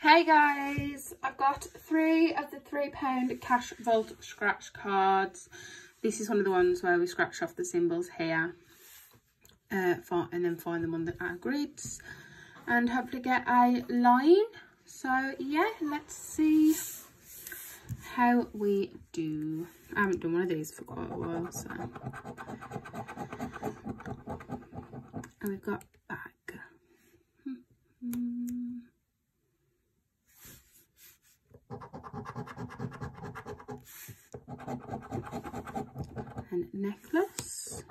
Hey guys, I've got three of the three pound cash vault scratch cards. This is one of the ones where we scratch off the symbols here uh, for, and then find them on the, our grids and hopefully get a line. So yeah, let's see how we do. I haven't done one of these for quite a while, so. And we've got bag. And necklace.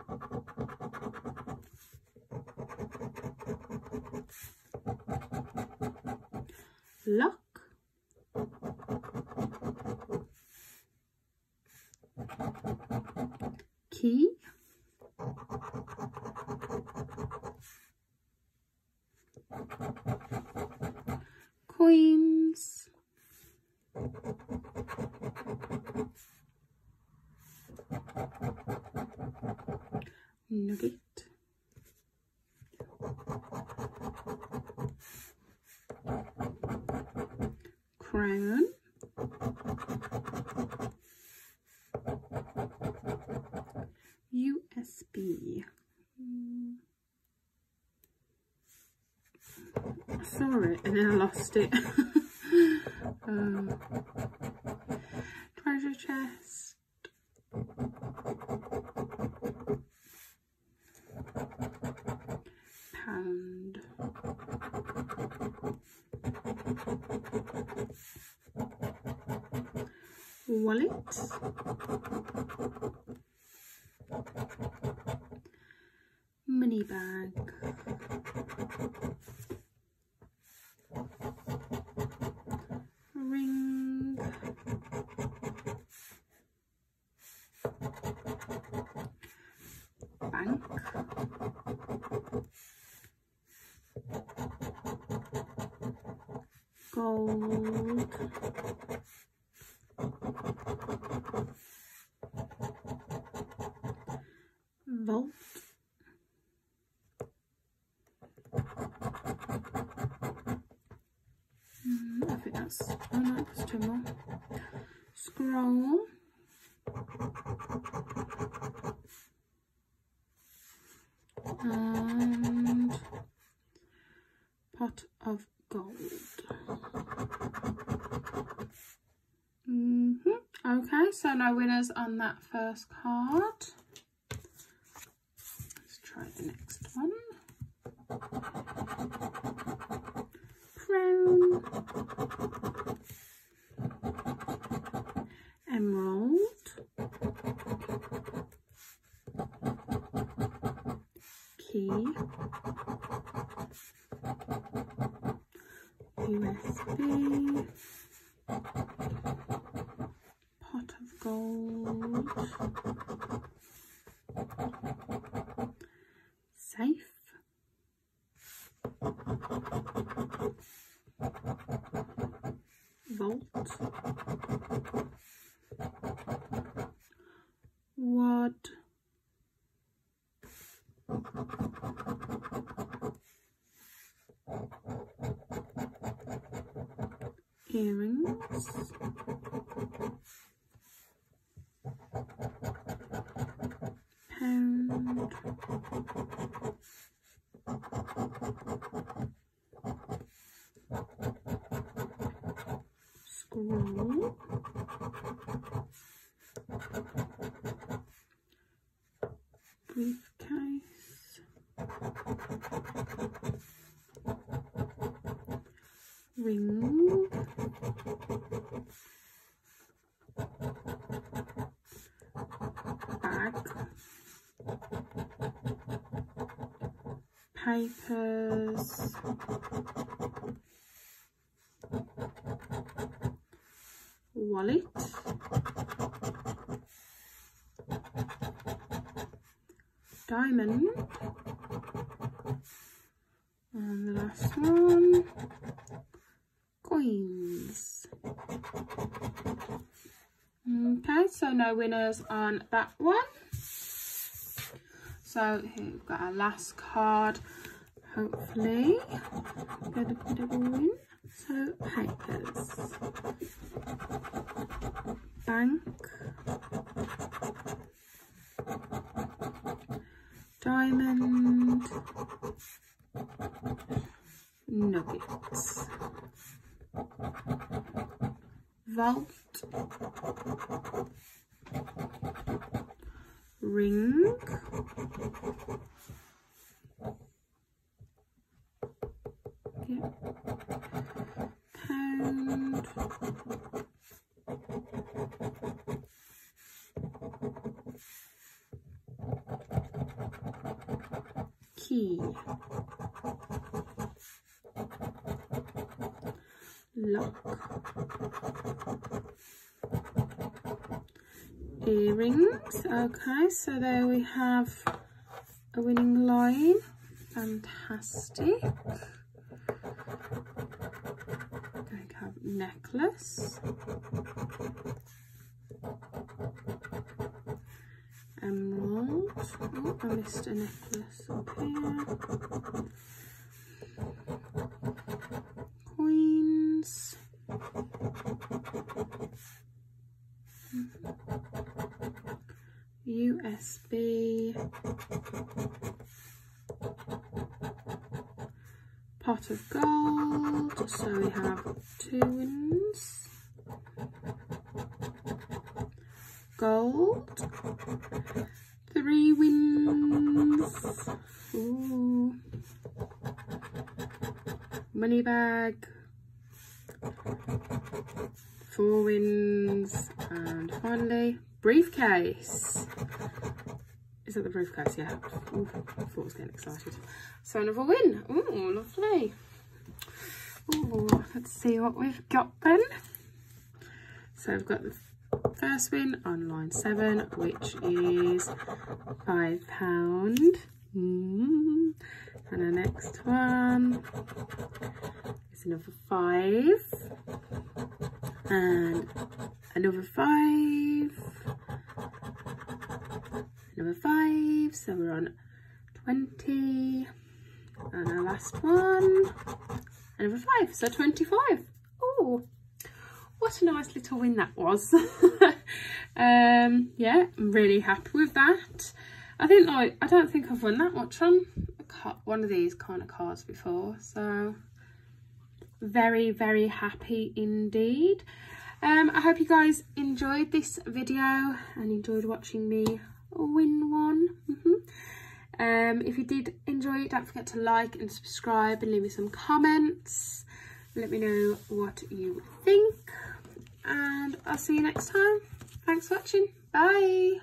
Lock. Key. Coins. Nugget. Crown. USB. I saw it and then I lost it. um, treasure chest. Pound. Wallet. Money bag. Ring. Bank. Gold. Vault. Mm, I think that's, oh no, there's two more. Scroll. And pot of gold. Mm -hmm. Okay, so no winners on that first card. Let's try the next one. Crown. Emerald. Key. USB. Pot of gold. Safe. Vault. Wad. Earrings. Pound. Briefcase. Ring. Papers. Wallet. Diamond. And the last one. Coins. Okay, so no winners on that one. So here we've got our last card. Hopefully, get a bit of a win. So papers. Bank. Diamond. Nuggets. Vault. Ring. Key. Lock. Earrings. Okay, so there we have a winning line. Fantastic. Going have necklace. Emerald. Oh, I missed a necklace up here. Coins. USB. Pot of gold. So we have two wins. Gold. Three wins. Ooh. Money bag. Four wins. And finally, briefcase. Is that the briefcase? Yeah. Ooh, I thought I was getting excited. So another win. Oh, lovely. Ooh, let's see what we've got then. So we've got the first win on line seven, which is five pound. Mm. And the next one is another five. And another five. Another five. So we're on 20. And our last one. Another five. So 25. Oh, what a nice little win that was. um, yeah, I'm really happy with that. I think like I don't think I've won that much on one of these kind of cards before, so very very happy indeed. Um, I hope you guys enjoyed this video and enjoyed watching me win one. Mm -hmm. Um, if you did enjoy it, don't forget to like and subscribe and leave me some comments. Let me know what you think and I'll see you next time. Thanks for watching. Bye.